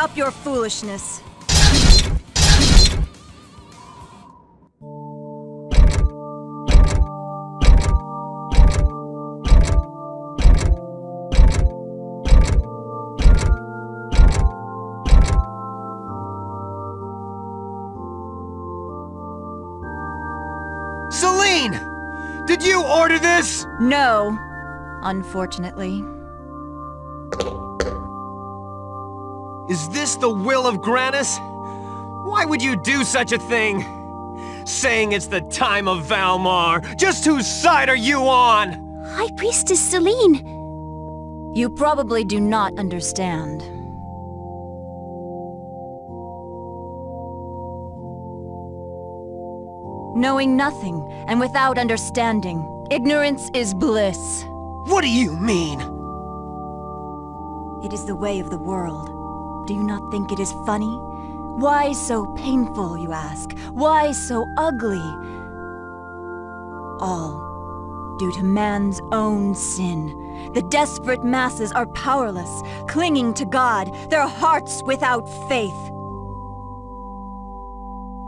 Stop your foolishness. Selene! Did you order this? No. Unfortunately. Is this the will of Granas? Why would you do such a thing? Saying it's the time of Valmar. Just whose side are you on? High Priestess Selene! You probably do not understand. Knowing nothing and without understanding, ignorance is bliss. What do you mean? It is the way of the world. Do you not think it is funny? Why so painful, you ask? Why so ugly? All due to man's own sin. The desperate masses are powerless, clinging to God, their hearts without faith.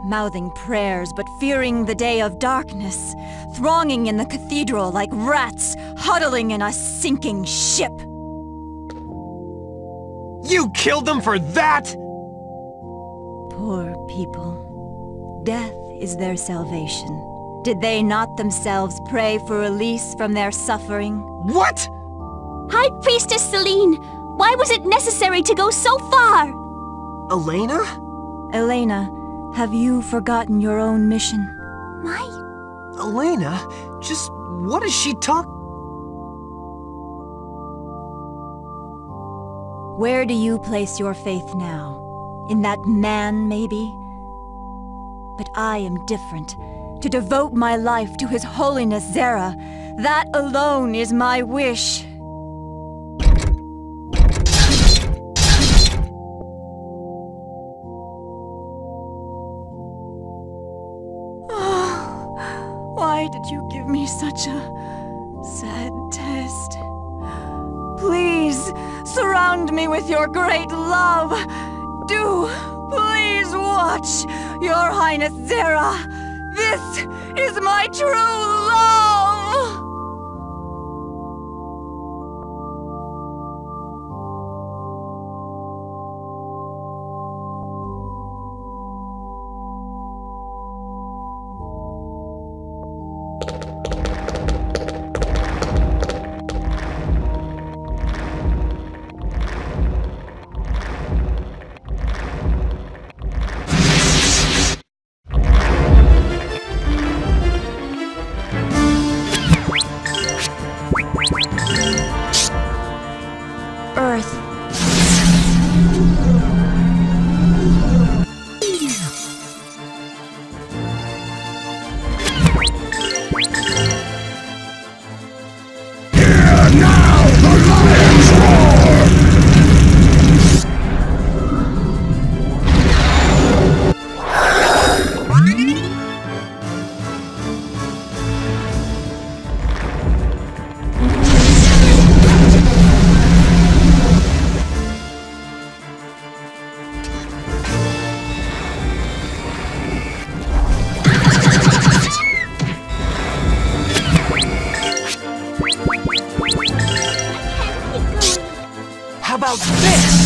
Mouthing prayers, but fearing the day of darkness. Thronging in the cathedral like rats, huddling in a sinking ship. You killed them for that? Poor people. Death is their salvation. Did they not themselves pray for release from their suffering? What? High Priestess Selene! Why was it necessary to go so far? Elena? Elena, have you forgotten your own mission? My... Elena? Just what is she talk- Where do you place your faith now? In that man, maybe? But I am different. To devote my life to His Holiness Zera, that alone is my wish. Oh, why did you give me such a sad test? Please, surround me with your great love. Do, please watch, Your Highness Zera. This is my true love! About this?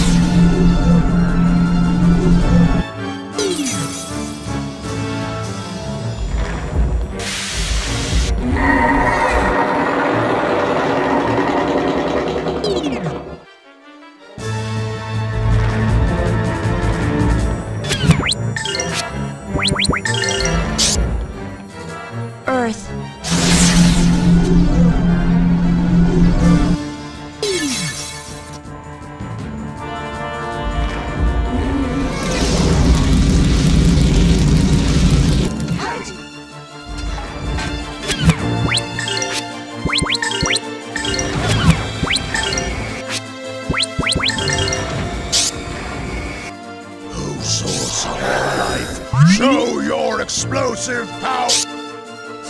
explosive power!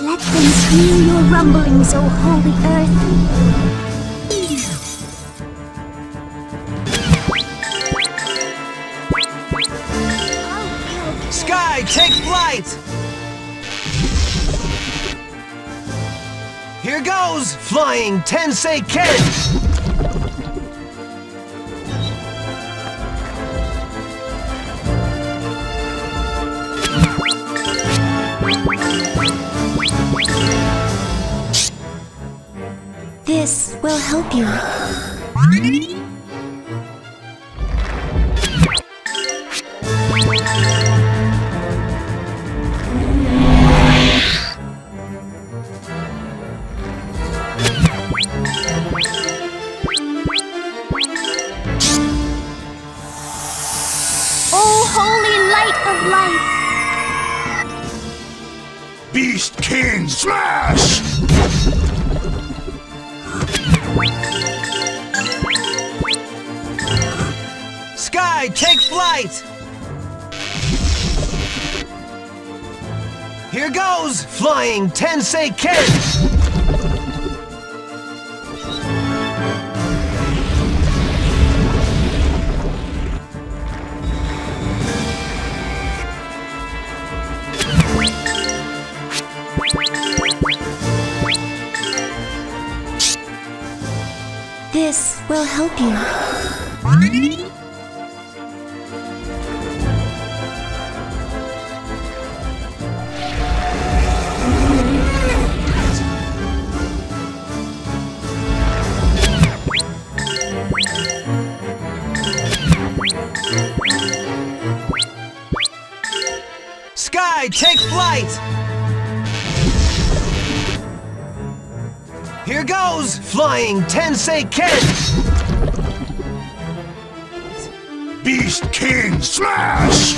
Let them feel your rumblings, O holy earth! Sky, take flight! Here goes! Flying Tensei Ken! This will help you. Oh, holy light of life! Beast King Smash! Take flight! Here goes! Flying Tensei Ken! This will help you. Here goes! Flying Tensei Ken! Beast King Smash!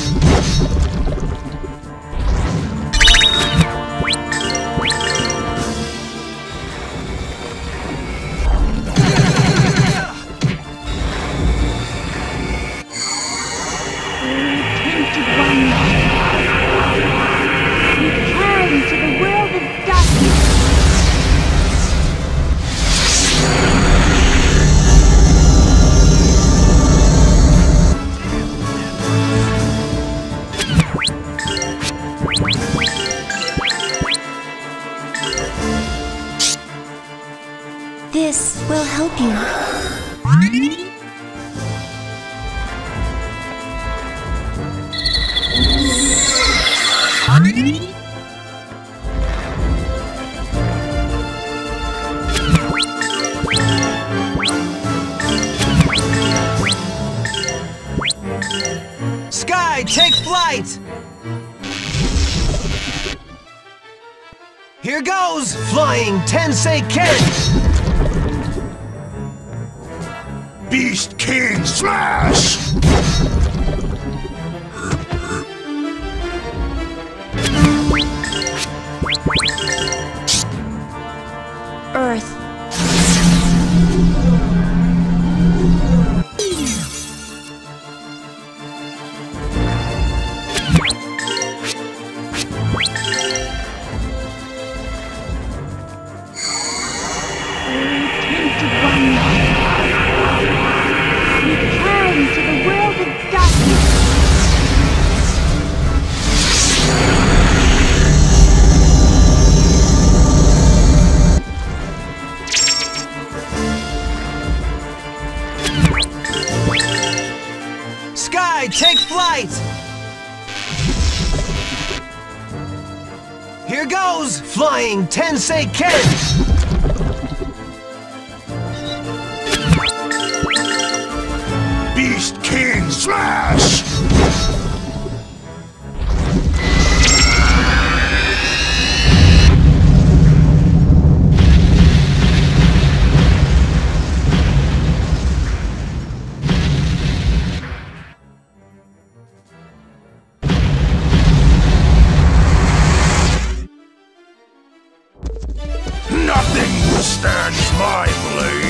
Here goes! Flying Tensei Ken! Beast King Smash! Goes! Flying Tensei Ken! understands my belief.